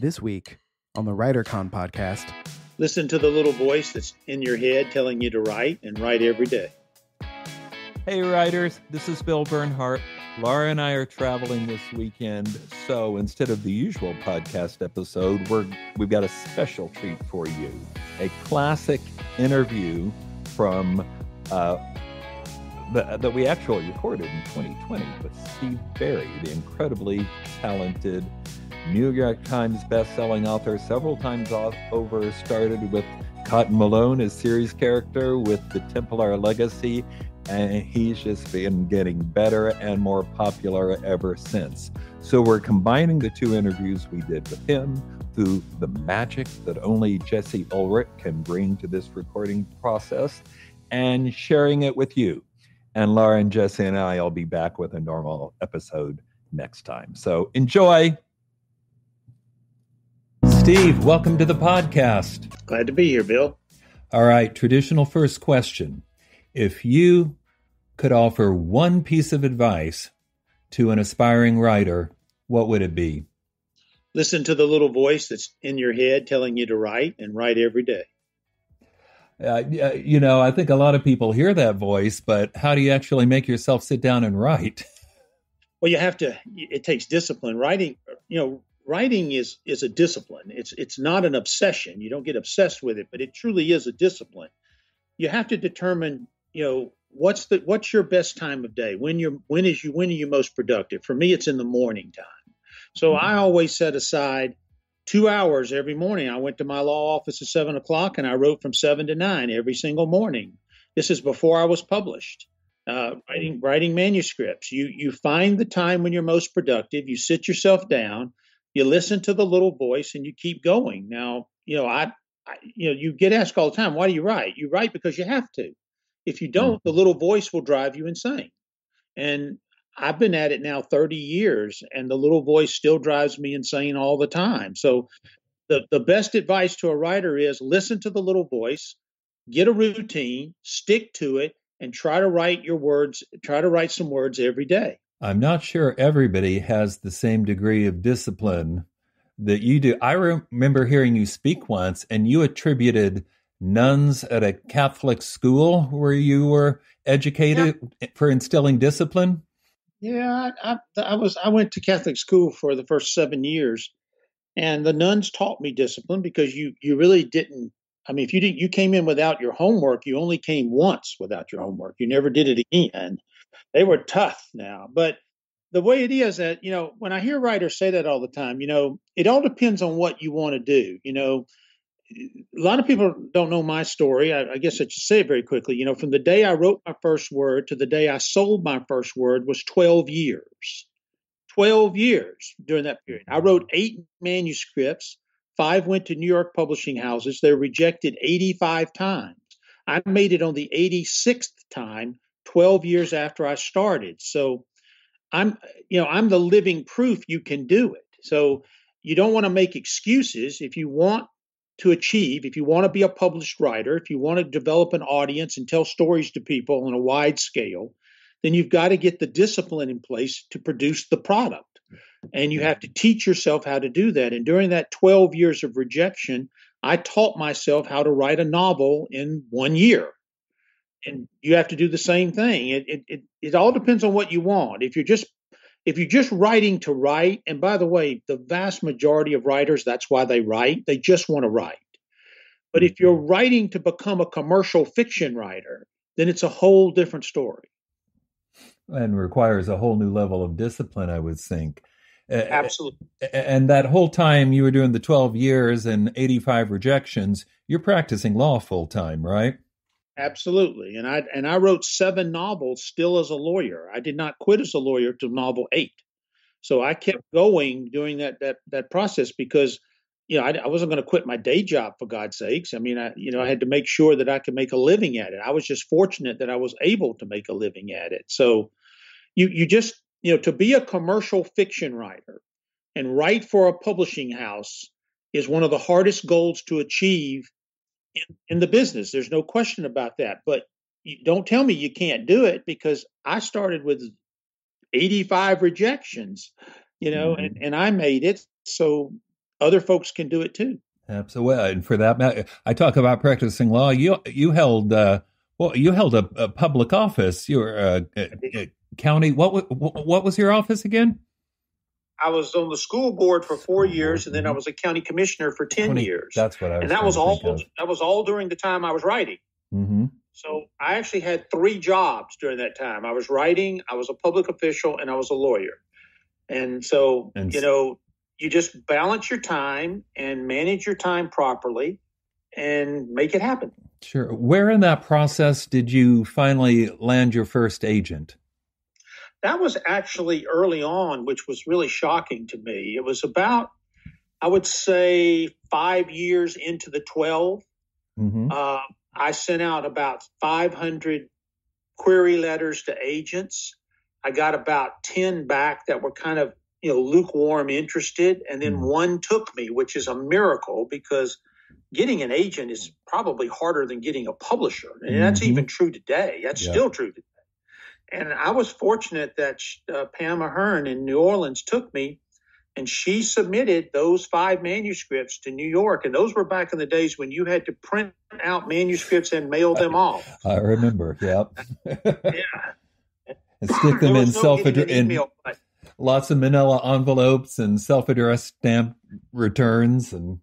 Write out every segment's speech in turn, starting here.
This week on the WriterCon podcast, listen to the little voice that's in your head telling you to write and write every day. Hey, writers, this is Bill Bernhardt. Laura and I are traveling this weekend, so instead of the usual podcast episode, we're we've got a special treat for you. A classic interview from uh, that, that we actually recorded in 2020 with Steve Berry, the incredibly talented New York Times best-selling author, several times off over, started with Cotton Malone as series character with the Templar Legacy, and he's just been getting better and more popular ever since. So we're combining the two interviews we did with him through the magic that only Jesse Ulrich can bring to this recording process and sharing it with you. And Laura and Jesse and I will be back with a normal episode next time. So enjoy. Steve, welcome to the podcast. Glad to be here, Bill. All right, traditional first question. If you could offer one piece of advice to an aspiring writer, what would it be? Listen to the little voice that's in your head telling you to write and write every day. Uh, you know, I think a lot of people hear that voice, but how do you actually make yourself sit down and write? Well, you have to. It takes discipline. Writing, you know, writing is is a discipline. It's it's not an obsession. You don't get obsessed with it, but it truly is a discipline. You have to determine, you know, what's the what's your best time of day? When you're when is you when are you most productive? For me, it's in the morning time. So mm-hmm. I always set aside two hours every morning. I went to my law office at seven o'clock and I wrote from seven to nine every single morning. This is before I was published. Uh, writing writing manuscripts. You you find the time when you're most productive. You sit yourself down. You listen to the little voice and you keep going. Now you know I, I you know you get asked all the time why do you write? You write because you have to. If you don't, the mm-hmm. little voice will drive you insane. And I've been at it now 30 years, and the little voice still drives me insane all the time. So, the, the best advice to a writer is listen to the little voice, get a routine, stick to it, and try to write your words, try to write some words every day. I'm not sure everybody has the same degree of discipline that you do. I remember hearing you speak once, and you attributed nuns at a Catholic school where you were educated yeah. for instilling discipline. Yeah, I, I, I, was. I went to Catholic school for the first seven years, and the nuns taught me discipline because you you really didn't. I mean, if you didn't, you came in without your homework. You only came once without your homework. You never did it again. They were tough now, but the way it is that you know when I hear writers say that all the time, you know, it all depends on what you want to do. You know, a lot of people don't know my story. I, I, guess I should say it very quickly. You know, from the day I wrote my first word to the day I sold my first word was 12 years. 12 years during that period. I wrote eight manuscripts. Five went to New York publishing houses. They were rejected 85 times. I made it on the 86th time, 12 years after I started. So I'm, you know, I'm the living proof you can do it. So you don't want to make excuses. If you want to achieve, if you want to be a published writer, if you want to develop an audience and tell stories to people on a wide scale, then you've got to get the discipline in place to produce the product. And you have to teach yourself how to do that. And during that 12 years of rejection, I taught myself how to write a novel in one year. And you have to do the same thing. It, it, it, it all depends on what you want. If you're just if you're just writing to write, and by the way, the vast majority of writers, that's why they write, they just want to write. But if you're mm-hmm. writing to become a commercial fiction writer, then it's a whole different story. And requires a whole new level of discipline, I would think. Absolutely. And that whole time you were doing the 12 years and 85 rejections, you're practicing law full time, right? Absolutely. And I and I wrote seven novels still as a lawyer. I did not quit as a lawyer till novel eight. So I kept going doing that that that process because you know I, I wasn't going to quit my day job for God's sakes. I mean, I you know I had to make sure that I could make a living at it. I was just fortunate that I was able to make a living at it. So you you just you know to be a commercial fiction writer and write for a publishing house is one of the hardest goals to achieve in, in the business. There's no question about that. But you, don't tell me you can't do it because I started with 85 rejections, you know, mm-hmm. and, and I made it. So other folks can do it too. Absolutely, and for that matter, I talk about practicing law. You you held uh, well, you held a, a public office. You were a, a, a county. What what was your office again? I was on the school board for four years, and then I was a county commissioner for ten 20 years. That's what I was. and that was all. of. That was all during the time I was writing. Mm-hmm. So I actually had three jobs during that time. I was writing, I was a public official, and I was a lawyer. And so, And you know, you just balance your time and manage your time properly and make it happen. Sure. Where in that process did you finally land your first agent? That was actually early on, which was really shocking to me. It was about, I would say, five years into the 12. Mm-hmm. Uh, I sent out about 500 query letters to agents. I got about 10 back that were kind of, you know, lukewarm interested. And then Mhm. one took me, which is a miracle because getting an agent is probably harder than getting a publisher. And that's Mhm. even true today. That's Yeah. still true today. And I was fortunate that uh, Pam Ahearn in New Orleans took me and she submitted those five manuscripts to New York. And those were back in the days when you had to print out manuscripts and mail them off. I remember. Yep. Yeah. and stick them in no self getting an in email, but lots of manila envelopes and self-addressed stamp returns and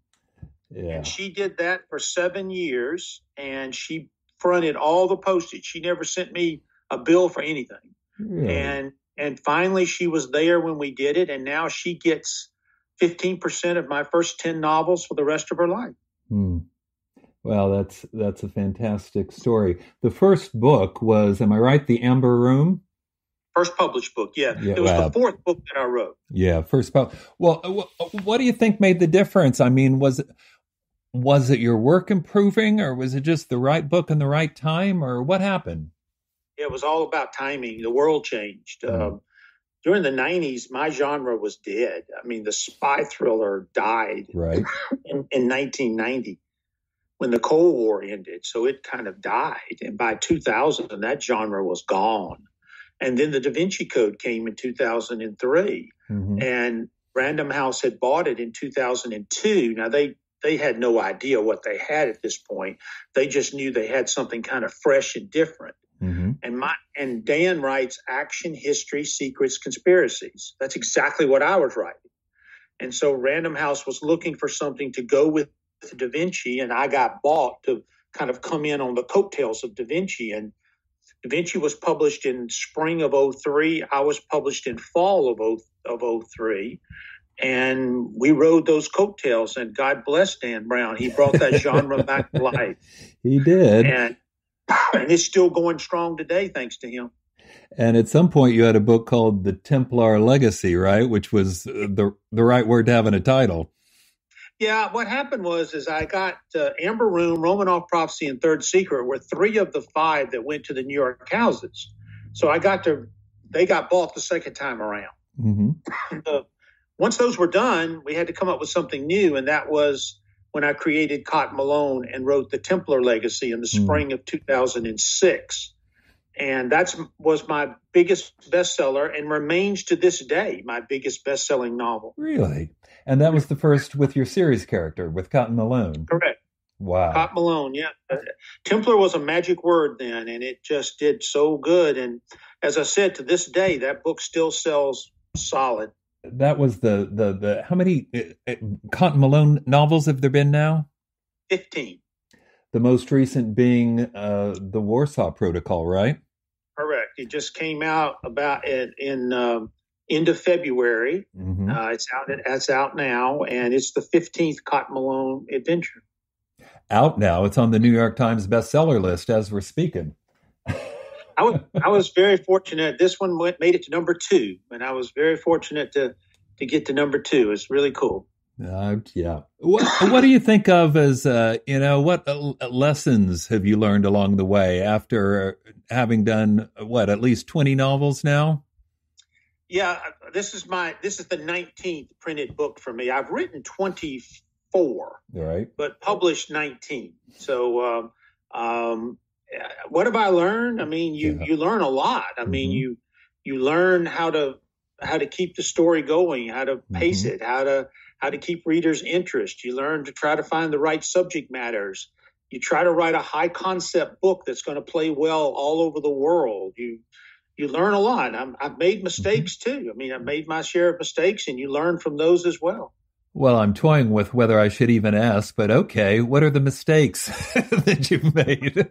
yeah. And she did that for seven years and she fronted all the postage. She never sent me a bill for anything. Really? And and finally she was there when we did it and now she gets 15% of my first 10 novels for the rest of her life. Hmm. Well, that's that's a fantastic story. The first book was, am I right? The Amber Room. First published book, yeah. Yeah, it was wow. the fourth book that I wrote. Yeah, first book. Well, uh, what do you think made the difference? I mean, was it was it your work improving, or was it just the right book in the right time, or what happened? It was all about timing. The world changed. Mhm. Um, during the 90s, my genre was dead. I mean, the spy thriller died Right. in, in 1990 when the Cold War ended. So it kind of died. And by 2000, that genre was gone. And then the Da Vinci Code came in 2003. Mhm. and Random House had bought it in 2002. Now they they had no idea what they had at this point. They just knew they had something kind of fresh and different. And my and Dan writes action, history, secrets, conspiracies. That's exactly what I was writing. And so Random House was looking for something to go with Da Vinci, and I got bought to kind of come in on the coattails of Da Vinci. And Da Vinci was published in spring of 03. I was published in fall of 0, of 03. And we rode those coattails, and God bless Dan Brown. He brought that genre back to life. He did. And, and it's still going strong today, thanks to him. And at some point, you had a book called The Templar Legacy, right? Which was uh, the the right word to have in a title. Yeah, what happened was is I got uh, Amber Room, Romanov Prophecy, and Third Secret were three of the five that went to the New York houses. So I got to, they got bought the second time around. hmm Uh, once those were done, we had to come up with something new, and that was when I created Cotton Malone and wrote The Templar Legacy in the Hmm. spring of 2006. And that was my biggest bestseller and remains to this day my biggest best-selling novel. Really? And that was the first with your series character with Cotton Malone. Correct. Wow. Cotton Malone, yeah. Uh, Templar was a magic word then, and it just did so good. And as I said, to this day, that book still sells solid. That was the the the how many uh, uh, Cotton Malone novels have there been now? 15. The most recent being uh, the Warsaw Protocol, right? Correct. It just came out about in, in um, end of February. hmm Uh, it's out. It's out now, and it's the 15th Cotton Malone adventure. Out now. It's on the New York Times bestseller list as we're speaking. I was I was very fortunate. This one went made it to number two, and I was very fortunate to to get to number two. It's really cool. Uh, yeah. What What do you think of as uh, you know what uh, lessons have you learned along the way after having done what at least twenty novels now? Yeah, this is my this is the 19th printed book for me. I've written 24, Right. but published 19. So, um, um, what have I learned? I mean, you Yeah. you learn a lot. I mean, Mhm. you you learn how to how to keep the story going, how to pace Mhm. it, how to how to keep readers' interest. You learn to try to find the right subject matters. You try to write a high concept book that's going to play well all over the world. You you learn a lot. i have made mistakes too. I mean, I've made my share of mistakes, and you learn from those as well. Well, I'm toying with whether I should even ask, but okay, what are the mistakes that you've made?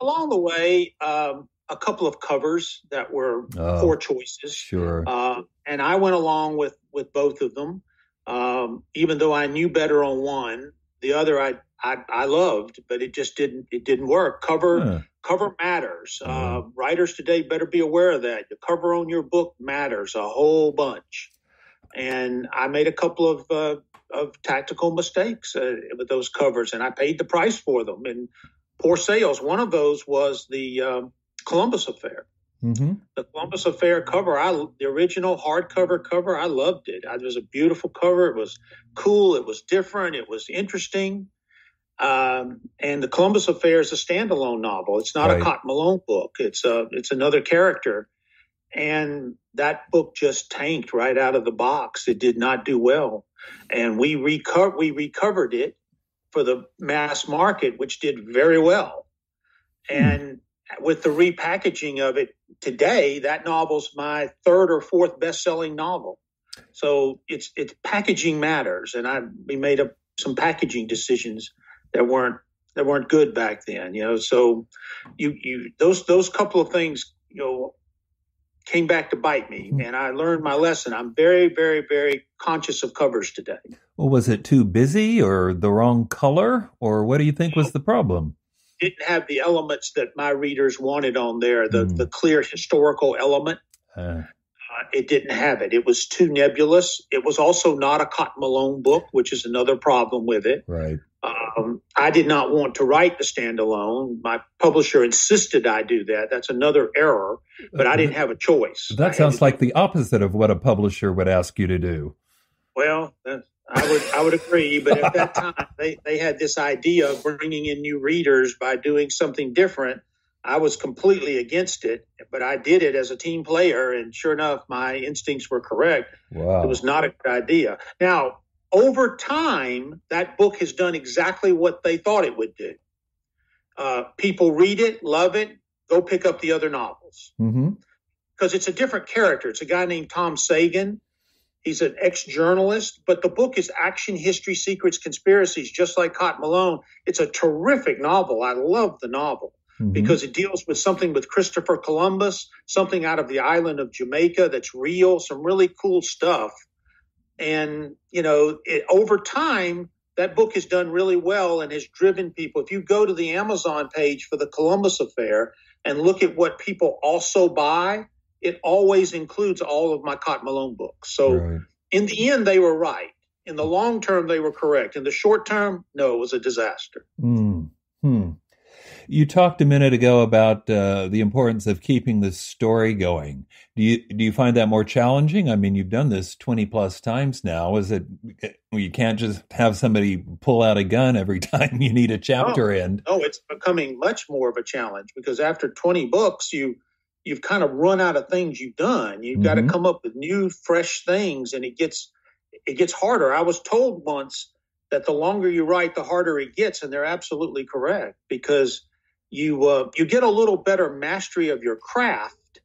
Along the way, um, a couple of covers that were oh, poor choices. Sure. Uh, and I went along with with both of them, um, even though I knew better on one. The other I, I, I loved, but it just didn't it didn't work. Cover huh. cover matters. Uh, mm-hmm. writers today better be aware of that. The cover on your book matters a whole bunch and I made a couple of uh, of tactical mistakes uh, with those covers, and I paid the price for them. And poor sales. One of those was the um, Columbus Affair. Mm-hmm. The Columbus Affair cover, I the original hardcover cover, I loved it. It was a beautiful cover. It was cool. It was different. It was interesting. Um, and the Columbus Affair is a standalone novel. It's not right. a Cotton Malone book. It's a it's another character and that book just tanked right out of the box. It did not do well, and we reco- we recovered it for the mass market, which did very well. Hmm. And with the repackaging of it today, that novel's my third or fourth best-selling novel. So it's it's packaging matters, and I we made up some packaging decisions that weren't that weren't good back then. You know, so you you those those couple of things you know came back to bite me hmm. and I learned my lesson. I'm very, very, very conscious of covers today. Well, was it too busy or the wrong color or what do you think was the problem? Didn't have the elements that my readers wanted on there, the, mm. the clear historical element. Uh. Uh, it didn't have it. It was too nebulous. It was also not a Cotton Malone book, which is another problem with it. Right. Um, I did not want to write the standalone. My publisher insisted I do that. That's another error, but I didn't have a choice. That sounds like the opposite of what a publisher would ask you to do. Well, I would I would agree, but at that time they, they had this idea of bringing in new readers by doing something different. I was completely against it, but I did it as a team player, and sure enough, my instincts were correct. Wow. It was not a good idea. Now, over time, that book has done exactly what they thought it would do. Uh, people read it, love it, go pick up the other novels. Because mm-hmm. it's a different character. It's a guy named Tom Sagan. He's an ex journalist, but the book is Action, History, Secrets, Conspiracies, just like Cotton Malone. It's a terrific novel. I love the novel. Mm-hmm. Because it deals with something with Christopher Columbus, something out of the island of Jamaica that's real, some really cool stuff and, you know, it, over time, that book has done really well and has driven people. If you go to the Amazon page for the Columbus Affair and look at what people also buy, it always includes all of my Cotton Malone books. So right. in the end, they were right. In the long term, they were correct. In the short term, no, it was a disaster. Mm. Hmm. You talked a minute ago about uh, the importance of keeping the story going. Do you do you find that more challenging? I mean, you've done this twenty plus times now. Is it you can't just have somebody pull out a gun every time you need a chapter oh, end? No, it's becoming much more of a challenge because after twenty books, you you've kind of run out of things you've done. You've mm-hmm. got to come up with new, fresh things, and it gets it gets harder. I was told once that the longer you write, the harder it gets, and they're absolutely correct because you uh, you get a little better mastery of your craft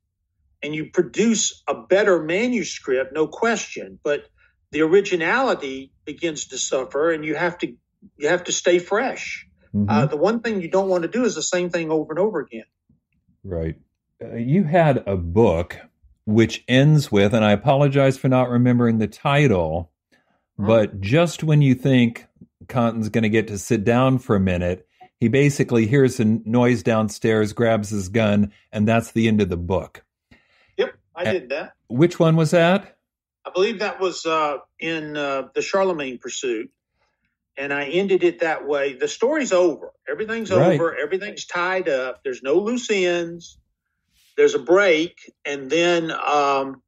and you produce a better manuscript no question but the originality begins to suffer and you have to you have to stay fresh mm-hmm. uh, the one thing you don't want to do is the same thing over and over again right uh, you had a book which ends with and i apologize for not remembering the title mm-hmm. but just when you think cotton's going to get to sit down for a minute he basically hears a noise downstairs, grabs his gun, and that's the end of the book. Yep, I did that. Which one was that? I believe that was uh, in uh, the Charlemagne Pursuit, and I ended it that way. The story's over. Everything's right. over. Everything's tied up. There's no loose ends. There's a break, and then um,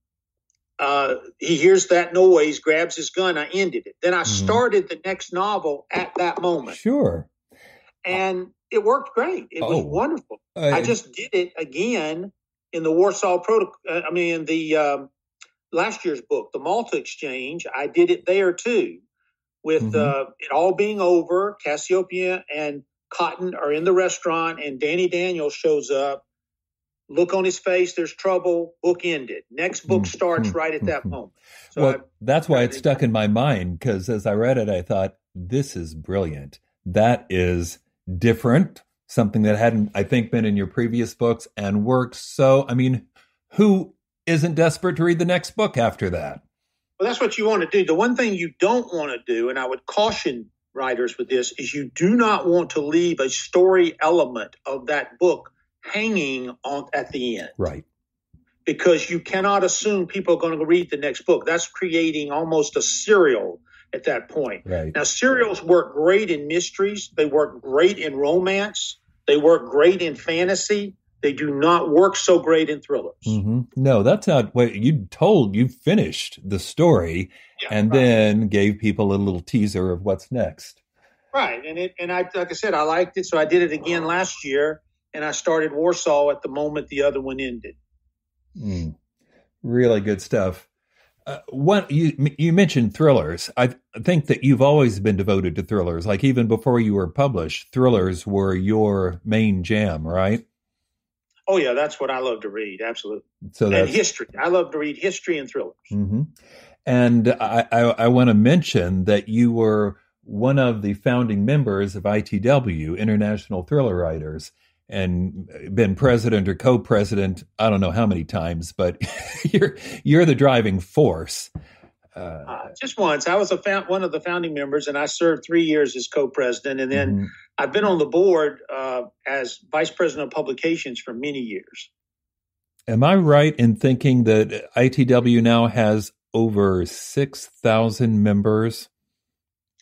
uh, he hears that noise, grabs his gun. I ended it. Then I mm-hmm. started the next novel at that moment. Sure and it worked great. It was oh. wonderful. Uh, I just did it again in the Warsaw Protocol. Uh, I mean, in the um, last year's book, The Malta Exchange, I did it there too, with Mhm. uh, it all being over. Cassiopeia and Cotton are in the restaurant, and Danny Daniels shows up. Look on his face. There's trouble. Book ended. Next book Mm, starts right at that mm, mm. moment. So well, I- that's why it stuck in my mind because as I read it, I thought, this is brilliant. That is different, something that hadn't, I think, been in your previous books and works so. I mean, who isn't desperate to read the next book after that? Well, that's what you want to do. The one thing you don't want to do, and I would caution writers with this, is you do not want to leave a story element of that book hanging on at the end Right. because you cannot assume people are going to read the next book. That's creating almost a serial at that point. Right. Now, serials work great in mysteries. They work great in romance. They work great in fantasy. They do not work so great in thrillers. hmm No, that's not what you told. You finished the story Yeah, and right. then gave people a little teaser of what's next. Right, and it and I like I said, I liked it, so I did it again last year, and I started Warsaw at the moment the other one ended. Mm. Really good stuff. Uh, one you you mentioned thrillers. I think that you've always been devoted to thrillers. Like even before you were published, thrillers were your main jam, right? Oh yeah, that's what I love to read. Absolutely, So and that's history. I love to read history and thrillers. hmm And I, I, I want to mention that you were one of the founding members of ITW, International Thriller Writers, and been president or co-president. I don't know how many times, but you're you're the driving force. Uh, Uh, just once, I was a found, one of the founding members, and I served three years as co-president, and then mhm. I've been on the board uh, as vice president of publications for many years. Am I right in thinking that ITW now has over six thousand members?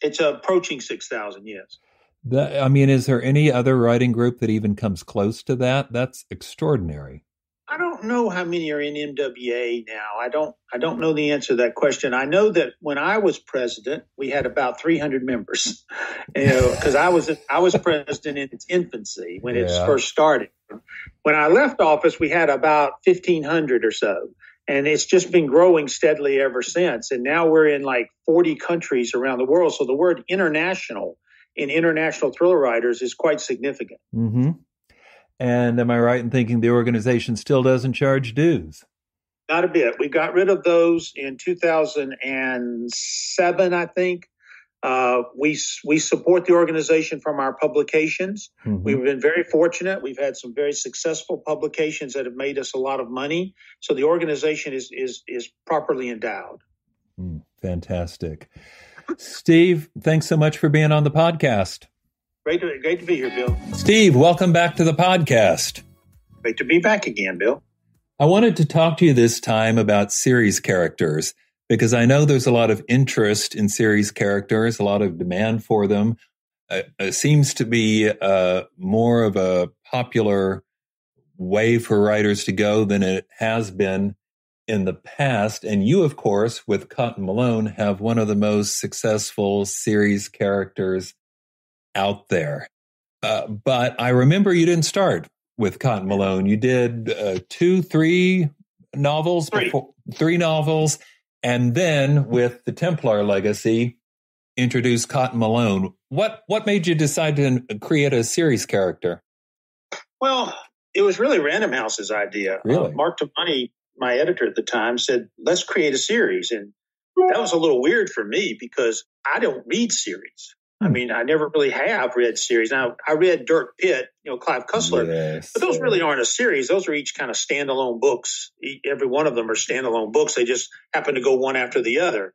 It's approaching six thousand. Yes. That, I mean, is there any other writing group that even comes close to that? That's extraordinary. I don't know how many are in MWA now. I don't. I don't know the answer to that question. I know that when I was president, we had about 300 members. You know, because I was I was president in its infancy when it Yeah. first started. When I left office, we had about 1,500 or so, and it's just been growing steadily ever since. And now we're in like 40 countries around the world. So the word international in international thriller writers is quite significant. hmm And am I right in thinking the organization still doesn't charge dues? Not a bit. We got rid of those in 2007, I think. Uh, we we support the organization from our publications. Mhm. We've been very fortunate. We've had some very successful publications that have made us a lot of money. So the organization is is is properly endowed. Mm, fantastic. Steve, thanks so much for being on the podcast. Great to great to be here, Bill. Steve, welcome back to the podcast. Great to be back again, Bill. I wanted to talk to you this time about series characters because I know there's a lot of interest in series characters, a lot of demand for them. Uh, it seems to be uh, more of a popular way for writers to go than it has been in the past. And you, of course, with Cotton Malone, have one of the most successful series characters out there. Uh, but I remember you didn't start with Cotton Malone. You did uh, two, three novels, Three. before, three novels, and then with the Templar legacy, introduced Cotton Malone. What what made you decide to create a series character? Well, it was really Random House's idea. Really? Uh, Mark Tavani, my editor at the time, said, let's create a series. And that was a little weird for me because I don't read series. I Hmm. mean, I never really have read series. Now, I read Dirk Pitt, you know, Clive Cussler, Yes. but those really aren't a series. Those are each kind of standalone books. Every one of them are standalone books. They just happen to go one after the other.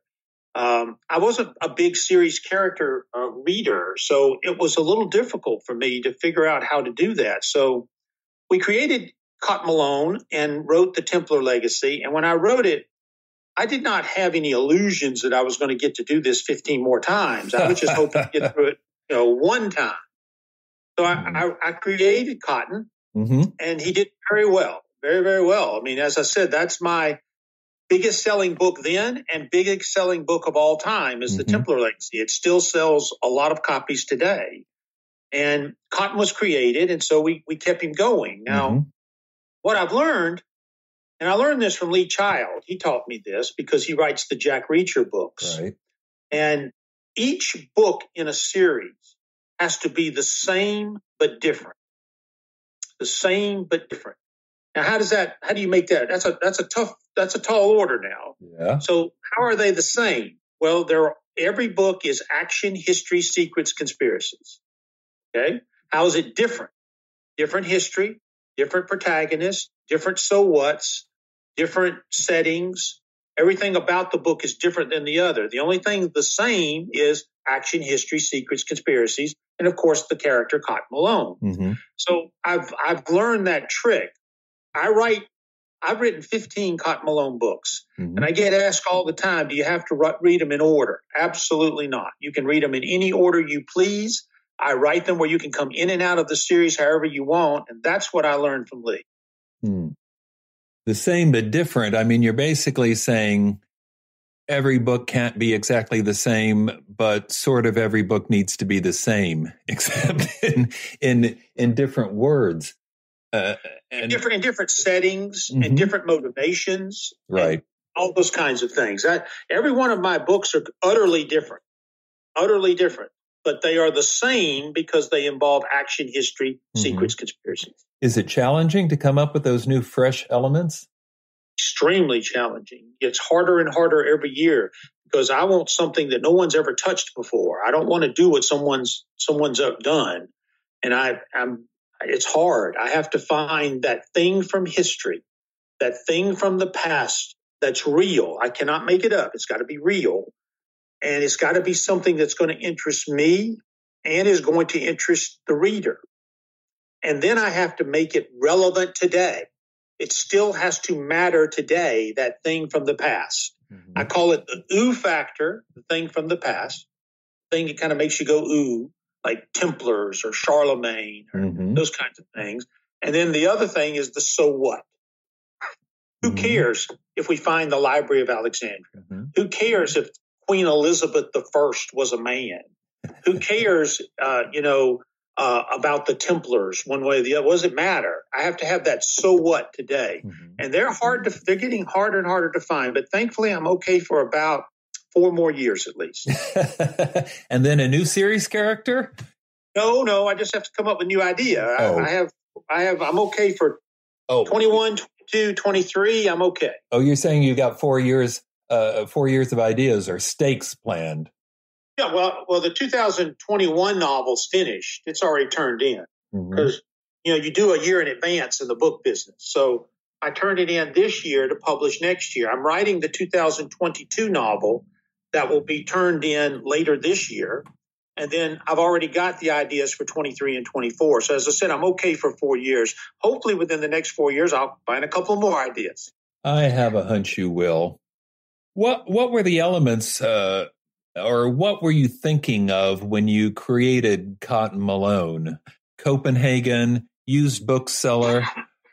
Um, I wasn't a big series character uh, reader, so it was a little difficult for me to figure out how to do that. So we created Cotton Malone and wrote the Templar Legacy. And when I wrote it, I did not have any illusions that I was going to get to do this 15 more times. I was just hoping to get through it, you know, one time. So I, I, I created Cotton hmm and he did very well, very, very well. I mean, as I said, that's my biggest selling book then and biggest selling book of all time is the Mhm. Templar Legacy. It still sells a lot of copies today. And Cotton was created, and so we, we kept him going. Now, Mhm. What I've learned, And I learned this from Lee Child. He taught me this because he writes the Jack Reacher books. Right. And each book in a series has to be the same but different. The same but different. Now, how does that? How do you make that? That's a that's a tough. That's a tall order now. Yeah. So how are they the same? Well, there. Every book is action, history, secrets, conspiracies. Okay. How is it different? Different history, different protagonists, different so what's, different settings. Everything about the book is different than the other. The only thing the same is action, history, secrets, conspiracies, and of course the character Cotton Malone. Mm-hmm. So I've I've learned that trick. I write. I've written 15 Cotton Malone books, Mm-hmm. and I get asked all the time, "Do you have to read them in order?" Absolutely not. You can read them in any order you please. I write them where you can come in and out of the series however you want, and that's what I learned from Lee. Hmm. The same but different. I mean, you're basically saying every book can't be exactly the same, but sort of every book needs to be the same, except in in in different words. Uh, In and, different in different settings Mhm. and different motivations, right. all those kinds of things. That every one of my books are utterly different, utterly different, but they are the same because they involve action, history, Mhm. secrets, conspiracies. Is it challenging to come up with those new, fresh elements? Extremely challenging. It's harder and harder every year because I want something that no one's ever touched before. I don't want to do what someone's someone's up done, and I, I'm. It's hard. I have to find that thing from history, that thing from the past that's real. I cannot make it up. It's got to be real, and it's got to be something that's going to interest me and is going to interest the reader. And then I have to make it relevant today. It still has to matter today. That thing from the past. I call it the ooh factor, the thing from the past, thing that kind of makes you go ooh, like Templars or Charlemagne or Mhm. those kinds of things. And then the other thing is the so what. Who Mhm. cares if we find the Library of Alexandria? Mhm. Who cares if Queen Elizabeth I was a man? Who cares, uh, you know, uh, about the Templars one way or the other? What does it matter? I have to have that so what today Mhm. and they're hard to they're getting harder and harder to find but thankfully i'm okay for about four more years at least and then a new series character? no no i just have to come up with a new idea I, Oh. I have i have i'm okay for Oh, 21 22 23 i'm okay oh, you're saying you got four years, uh, four years of ideas or stakes planned. yeah well well the 2021 novel's finished. It's already turned in. Because you know you do a year in advance in the book business. So i turned it in this year to publish next year. I'm writing the 2022 novel that will be turned in later this year. And then i've already got the ideas for 23 and 24 so as i said i'm okay for four years. Hopefully within the next four years i'll find a couple more ideas. I have a hunch you will. What What were the elements, uh, or what were you thinking of when you created Cotton Malone? Copenhagen, used bookseller,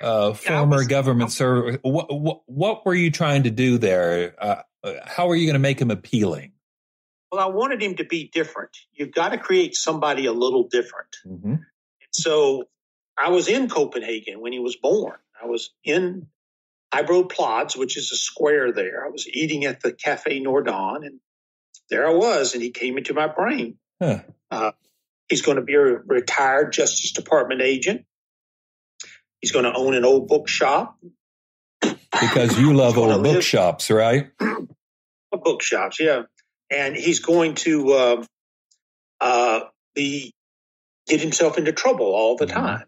uh, former was- government servant. What, what What were you trying to do there? Uh, how are you going to make him appealing? well i wanted him to be different you've got to create somebody a little different Mm-hmm. So I was in Copenhagen when he was born. I was in Højbro Plads, which is a square there. I was eating at the Cafe Norden, and there I was, and he came into my brain. Huh. Uh, he's going to be a retired Justice Department agent. He's going to own an old bookshop, Because you love old bookshops, right? bookshops, yeah. And he's going to uh, uh, be get himself into trouble all the Mhm. time.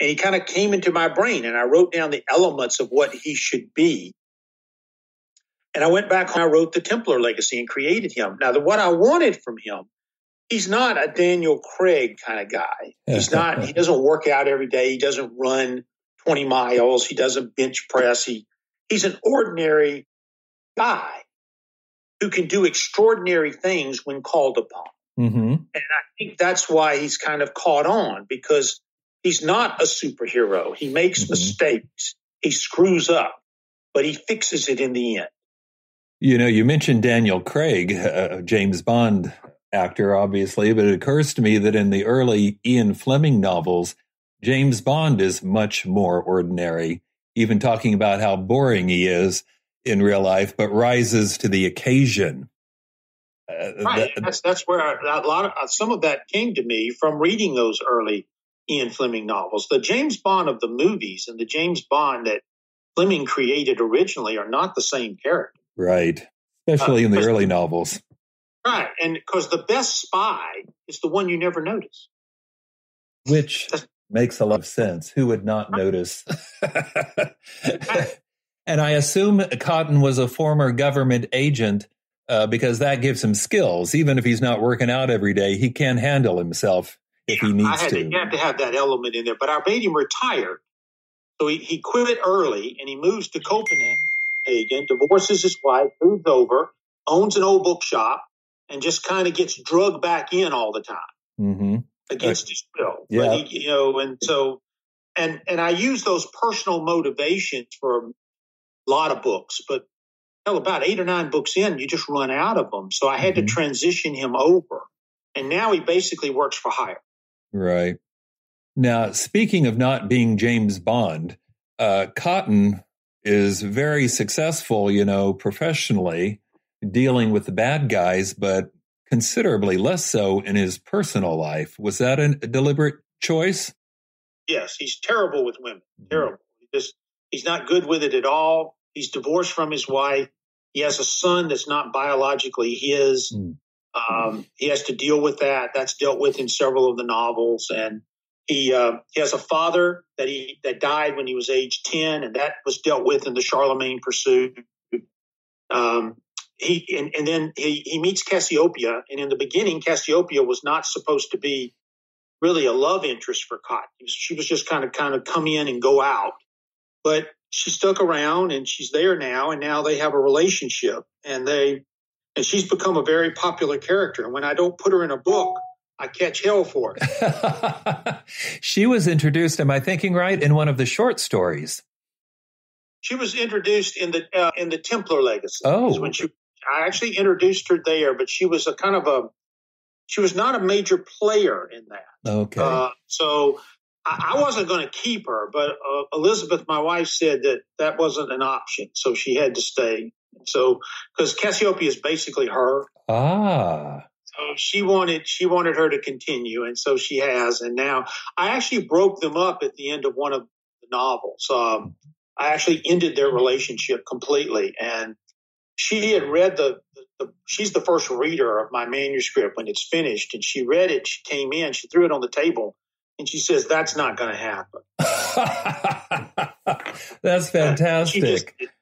And he kind of came into my brain, and I wrote down the elements of what he should be. And I went back and I wrote the Templar legacy and created him. Now, the, what I wanted from him, he's not a Daniel Craig kind of guy. He's not. He doesn't work out every day. He doesn't run twenty miles. He doesn't bench press. He he's an ordinary guy who can do extraordinary things when called upon. Mm-hmm. And I think that's why he's kind of caught on because he's not a superhero. He makes Mhm. mistakes. He screws up, but he fixes it in the end. You know, you mentioned Daniel Craig, uh, James Bond actor, obviously, but it occurs to me that in the early Ian Fleming novels, James Bond is much more ordinary. even talking about how boring he is in real life, but rises to the occasion. Uh, right. That, that's that's where I, a lot of uh, some of that came to me from reading those early Ian Fleming novels. The James Bond of the movies and the James Bond that Fleming created originally are not the same character. Right. Especially uh, in the early novels. Right. And because the best spy is the one you never notice. Which that's, makes a lot of sense. Who would not notice? and I assume Cotton was a former government agent uh, because that gives him skills. Even if he's not working out every day, he can handle himself if he needs to. to. You have to have that element in there. But I made him retire. So he, he quit early and he moves to Copenhagen, divorces his wife, moves over, owns an old bookshop, and just kind of gets drugged back in all the time mm-hmm. against his will. Yeah. He, you know, and so, and, and I use those personal motivations for a lot of books, but hell, about eight or nine books in, you just run out of them. So I had mm-hmm. to transition him over. And now he basically works for hire. Right. Now, speaking of not being James Bond, uh, Cotton is very successful, you know, professionally dealing with the bad guys, but considerably less so in his personal life. Was that a deliberate choice? Yes, he's terrible with women. Mm-hmm. Terrible. He just he's not good with it at all. He's divorced from his wife. He has a son that's not biologically his. Mm. Um, he has to deal with that. That's dealt with in several of the novels, and he uh, he has a father that he that died when he was age ten, and that was dealt with in the Charlemagne Pursuit. Um, he and, and then he, he meets Cassiopeia, and in the beginning, Cassiopeia was not supposed to be really a love interest for Cotton. She was just kind of kind of come in and go out, but she stuck around and she's there now, and now they have a relationship, and they and she's become a very popular character. And when I don't put her in a book, I catch hell for it. she was introduced, am I thinking right, in one of the short stories? She was introduced in the uh, in the Templar Legacy. Oh, when she I actually introduced her there, but she was a kind of a she was not a major player in that. Okay. Uh, so I, I wasn't going to keep her, but uh, Elizabeth, my wife, said that that wasn't an option, so she had to stay. So because Cassiopeia is basically her. Ah. So she wanted she wanted her to continue, and so she has. And now I actually broke them up at the end of one of the novels. Um, I actually ended their relationship completely, and she had read the, the, the, she's the first reader of my manuscript when it's finished and she read it she came in she threw it on the table and she says that's not going to happen that's fantastic just,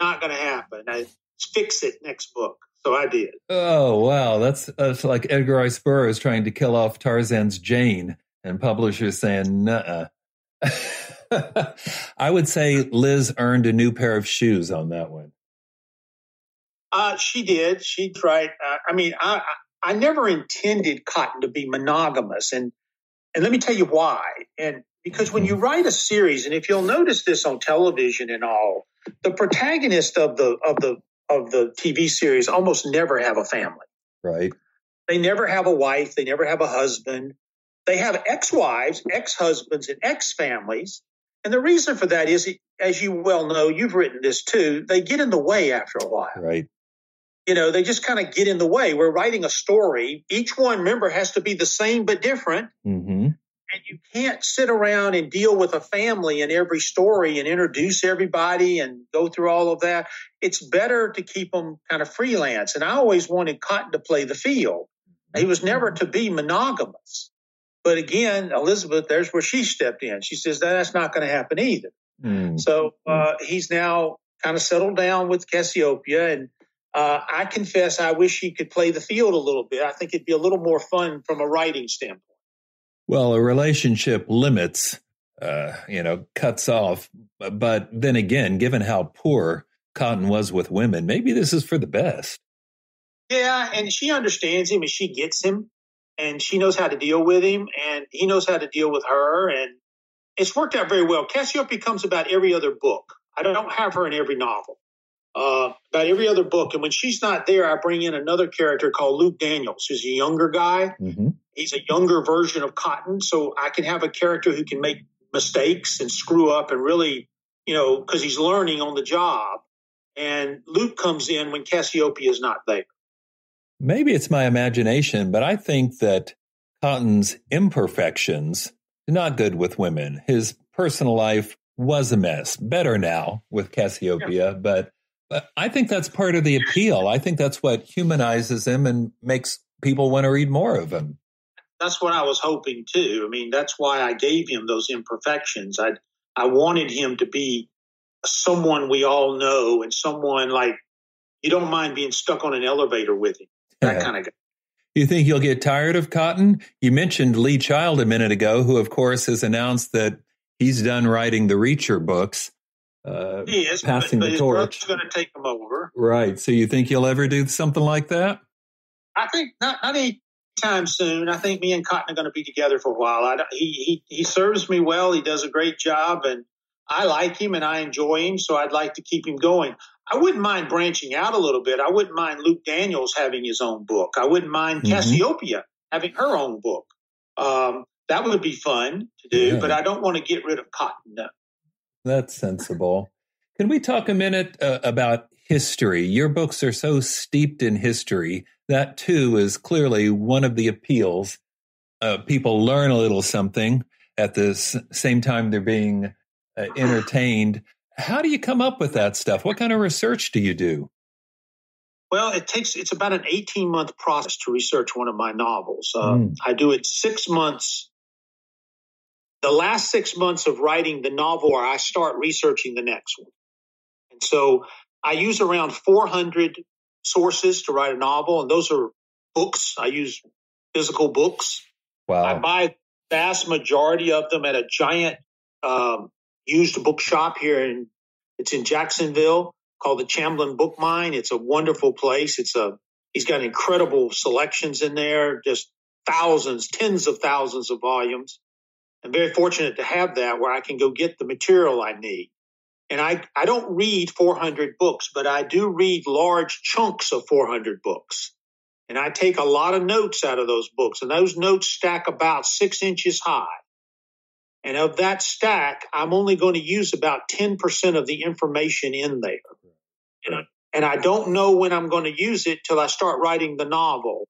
not going to happen I, fix it next book so i did oh wow that's, that's like edgar rice burroughs trying to kill off tarzan's jane and publishers saying nah I would say Liz earned a new pair of shoes on that one. Uh, she did. She tried. Uh, I mean, I, I never intended Cotton to be monogamous, and and let me tell you why. And because when you write a series, and if you'll notice this on television and all, the protagonist of the of the of the TV series almost never have a family. Right. They never have a wife. They never have a husband. They have ex-wives, ex-husbands, and ex-families. And the reason for that is, as you well know, you've written this too. They get in the way after a while. Right you know, they just kind of get in the way. We're writing a story. Each one member has to be the same but different. Mm-hmm. And you can't sit around and deal with a family in every story and introduce everybody and go through all of that. It's better to keep them kind of freelance. And I always wanted Cotton to play the field. He was never to be monogamous. But again, Elizabeth, there's where she stepped in. She says that that's not going to happen either. Mm-hmm. So uh, he's now kind of settled down with Cassiopeia and uh, I confess I wish he could play the field a little bit. I think it'd be a little more fun from a writing standpoint. Well, a relationship limits, uh, you know, cuts off. But then again, given how poor Cotton was with women, maybe this is for the best. Yeah, and she understands him and she gets him and she knows how to deal with him and he knows how to deal with her. And it's worked out very well. Cassiopeia comes about every other book. I don't have her in every novel uh, about every other book. And when she's not there, I bring in another character called Luke Daniels, who's a younger guy. Mm-hmm. He's a younger version of Cotton, so I can have a character who can make mistakes and screw up and really, you know, because he's learning on the job. And Luke comes in when Cassiopeia is not there. Maybe it's my imagination, but I think that Cotton's imperfections are not good with women. His personal life was a mess. Better now with Cassiopeia, yeah. but I think that's part of the appeal. I think that's what humanizes him and makes people want to read more of him. That's what I was hoping too. I mean, that's why I gave him those imperfections. I I wanted him to be someone we all know and someone like you don't mind being stuck on an elevator with him. That kind of guy. You think you'll get tired of Cotton? You mentioned Lee Child a minute ago, who of course has announced that he's done writing the Reacher books. Uh, he is passing but, but the torch. going to take him over. Right. So you think you'll ever do something like that? I think not. Not anytime soon. I think me and Cotton are going to be together for a while. I, he he he serves me well. He does a great job, and I like him and I enjoy him. So I'd like to keep him going. I wouldn't mind branching out a little bit. I wouldn't mind Luke Daniels having his own book. I wouldn't mind mm-hmm. Cassiopeia having her own book. Um, that would be fun to do, yeah. but I don't want to get rid of Cotton. No. That's sensible. Can we talk a minute uh, about history? Your books are so steeped in history. That too is clearly one of the appeals. Uh, people learn a little something at the s- same time they're being uh, entertained. How do you come up with that stuff? What kind of research do you do? Well, it takes it's about an 18 month process to research one of my novels. mm. I do it six months the last six months of writing the novel or I start researching the next one. And so I use around 400 sources to write a novel, and those are books. I use physical books. Wow. I buy vast majority of them at a giant um, used bookshop here in it's in Jacksonville called the Chamblin Book Mine. It's a wonderful place. It's a he's got incredible selections in there, just thousands, tens of thousands of volumes. I'm very fortunate to have that where I can go get the material I need. And I, I don't read 400 books, but I do read large chunks of 400 books. And I take a lot of notes out of those books, and those notes stack about six inches high. And of that stack, I'm only going to use about 10% of the information in there. And I, and I don't know when I'm going to use it till I start writing the novel.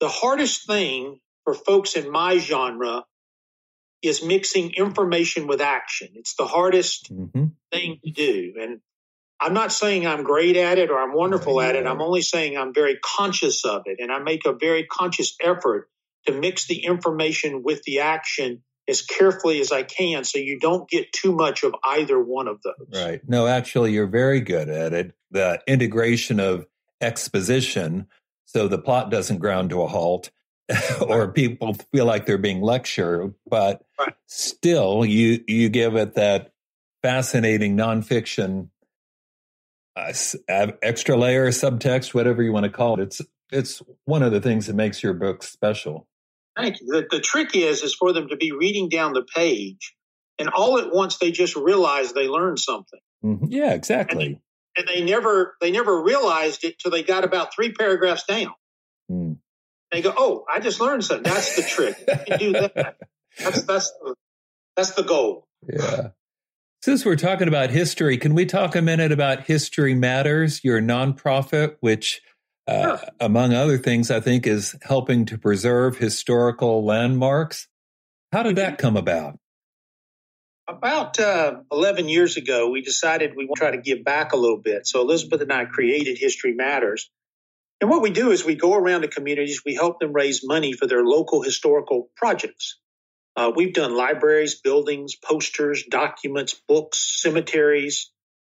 The hardest thing for folks in my genre is mixing information with action. It's the hardest mm-hmm. thing to do. And I'm not saying I'm great at it or I'm wonderful at it. I'm only saying I'm very conscious of it. And I make a very conscious effort to mix the information with the action as carefully as I can so you don't get too much of either one of those. Right. No, actually, you're very good at it. The integration of exposition so the plot doesn't ground to a halt or people feel like they're being lectured, but right. still you you give it that fascinating nonfiction uh, extra layer, subtext, whatever you want to call it. It's it's one of the things that makes your book special. Thank you. The, the trick is is for them to be reading down the page, and all at once they just realize they learned something. Mm-hmm. Yeah, exactly. And, and, they never they never realized it till they got about three paragraphs down. Mm. They go, "Oh, I just learned something. That's the trick. You can do that. That's that's the, that's the goal." Yeah. Since we're talking about history, can we talk a minute about History Matters, your nonprofit, which, uh, sure. among other things, I think is helping to preserve historical landmarks? How did that come about? About uh, 11 years ago, we decided we want to try to give back a little bit. So Elizabeth and I created History Matters. And what we do is we go around to communities, we help them raise money for their local historical projects. Uh, we've done libraries, buildings, posters, documents, books, cemeteries,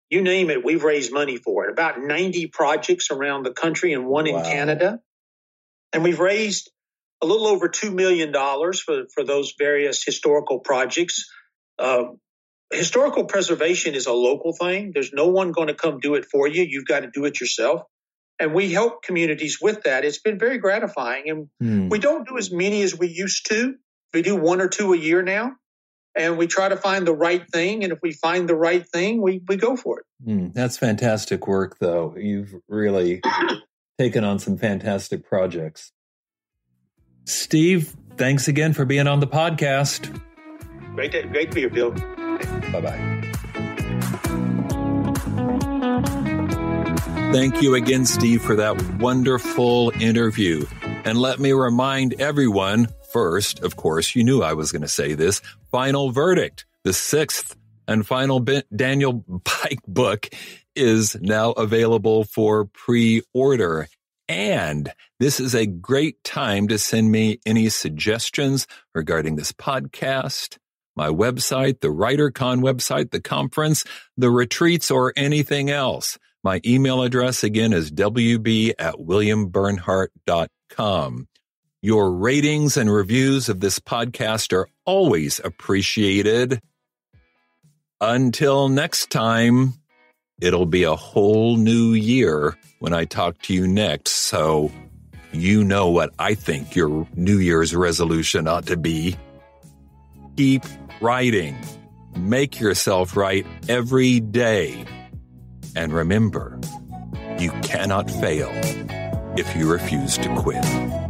you name it, we've raised money for it. About 90 projects around the country and one wow. in Canada. And we've raised a little over $2 million for, for those various historical projects. Uh, historical preservation is a local thing. There's no one going to come do it for you. You've got to do it yourself and we help communities with that. It's been very gratifying, and mm. we don't do as many as we used to. We do one or two a year now, and we try to find the right thing. And if we find the right thing, we we go for it. Mm, that's fantastic work, though. You've really taken on some fantastic projects. Steve, thanks again for being on the podcast. Great, to, great to be here, Bill. Bye bye. Thank you again, Steve, for that wonderful interview. And let me remind everyone first, of course, you knew I was going to say this final verdict, the sixth and final Daniel Pike book is now available for pre order. And this is a great time to send me any suggestions regarding this podcast, my website, the WriterCon website, the conference, the retreats, or anything else. My email address again is wb at williambernhardt.com. Your ratings and reviews of this podcast are always appreciated. Until next time, it'll be a whole new year when I talk to you next. So you know what I think your New Year's resolution ought to be. Keep writing. Make yourself write every day. And remember, you cannot fail if you refuse to quit.